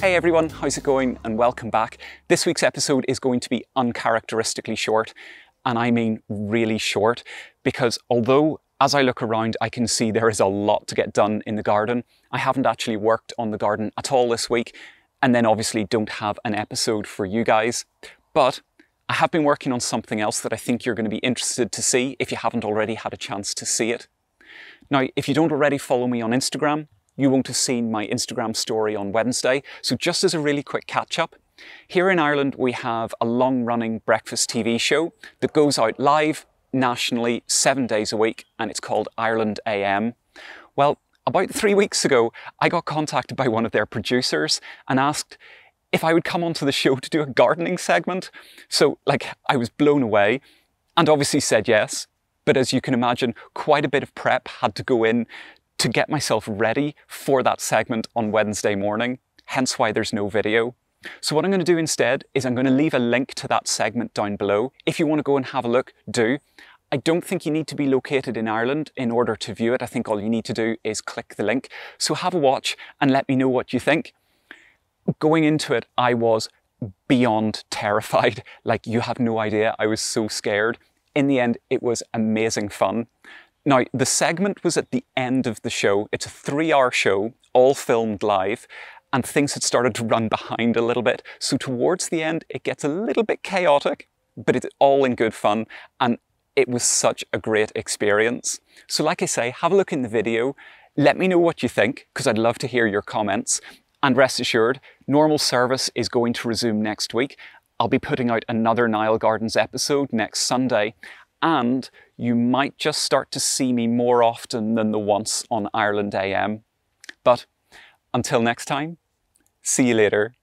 Hey everyone, how's it going and welcome back. This week's episode is going to be uncharacteristically short, and I mean really short, because although as I look around I can see there is a lot to get done in the garden, I haven't actually worked on the garden at all this week, and then obviously don't have an episode for you guys. But I have been working on something else that I think you're going to be interested to see if you haven't already had a chance to see it. Now, if you don't already follow me on Instagram, you won't have seen my Instagram story on Wednesday. So just as a really quick catch up, here in Ireland we have a long running breakfast TV show that goes out live nationally seven days a week and it's called Ireland AM. Well, about three weeks ago, I got contacted by one of their producers and asked if I would come onto the show to do a gardening segment. So, like, I was blown away and obviously said yes. But as you can imagine, quite a bit of prep had to go in to get myself ready for that segment on Wednesday morning, hence why there's no video. So what I'm going to do instead is I'm going to leave a link to that segment down below. If you want to go and have a look, do. I don't think you need to be located in Ireland in order to view it. I think all you need to do is click the link. So have a watch and let me know what you think. Going into it, I was beyond terrified. Like you have no idea. I was so scared. In the end, it was amazing fun. Now, the segment was at the end of the show. It's a three hour show, all filmed live, and things had started to run behind a little bit. So, towards the end, it gets a little bit chaotic, but it's all in good fun. And it was such a great experience. So, like I say, have a look in the video. Let me know what you think, because I'd love to hear your comments. And rest assured, normal service is going to resume next week. I'll be putting out another Niall Gardens episode next Sunday, and you might just start to see me more often than the once on Ireland AM. But until next time, see you later.